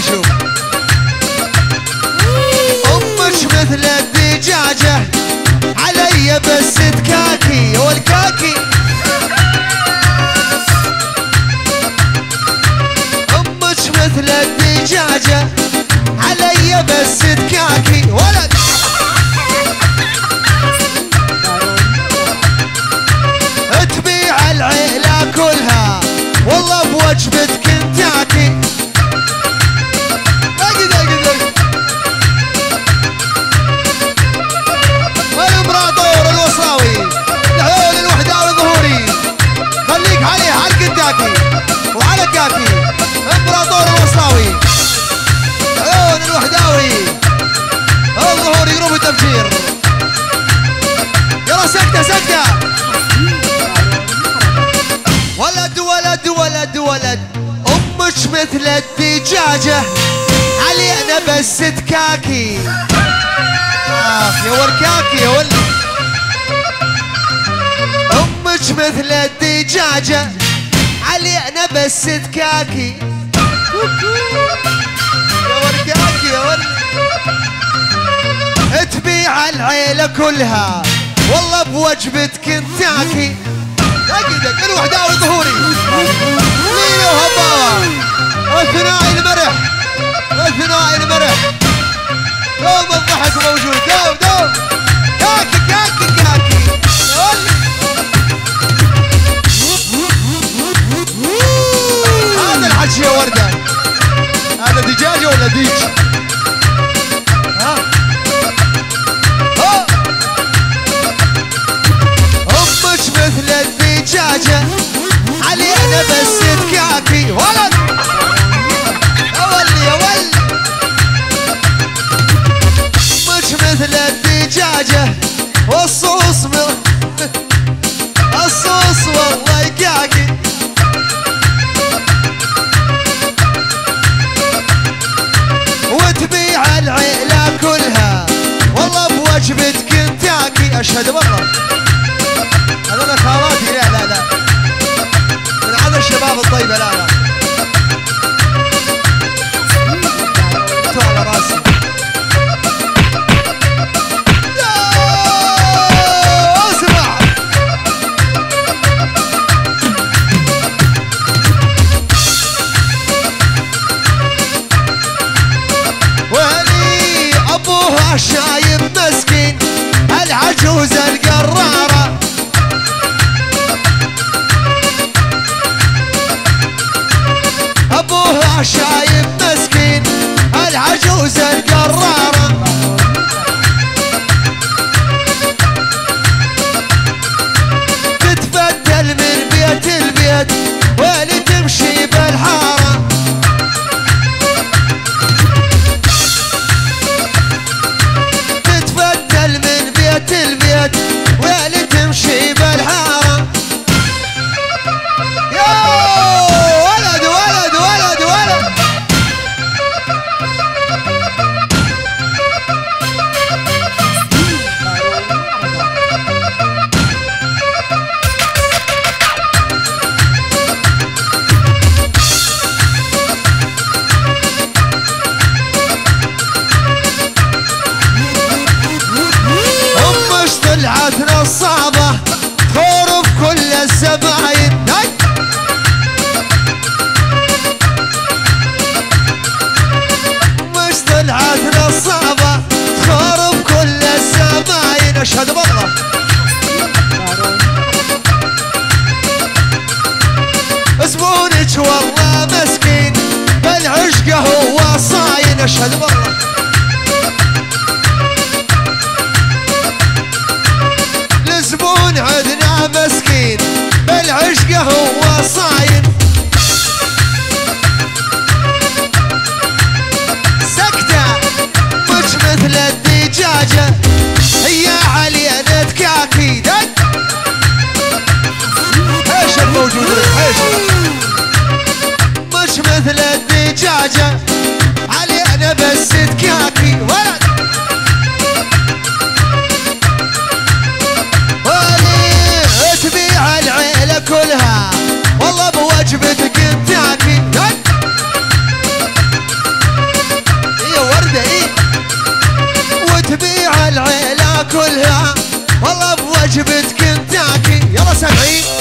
شوف. أمك مثل الدجاجة علي بس تكاكي والكاكي. أمك مثل الدجاجة علي بس الوصاوي العيون الوحداوي الظهوري جروب التفجير. يلا سكتة سكتة. ولد ولد ولد ولد. أمك مثل الدجاجة. علينا بس تكاكي. اخ يا وركاكي يا ولد. أمك مثل الدجاجة. علينا بس تكاكي. العيلة كلها. والله بوجبة كنتاكي دق الوحداوي ظهوري. ليلة وهباوة الثنائي المرح. الثنائي المرح. دوم الضحك موجود. دوم دوم كاكي كاكي كاكي. هذا الحكي يا وردة. هذا دجاجة ولا ديج؟ كلها. والله بوجبة كنتاكي أشهد بالله هذول خالاتي لا لا لا. من هذا الشباب الطيبة لا لا. ابوها شايب مسكين العجوز القرارة. أبوها شايب صاين اشهد بالله الزبون عندنا مسكين بالعشقه هو صاين. سكتة مش مثل الدجاجة هي علينا تكاكي دق إيش الموجود مش مثل الدجاجة. تبيع العيلة كلها. والله بوجبتك انت يلا سبعين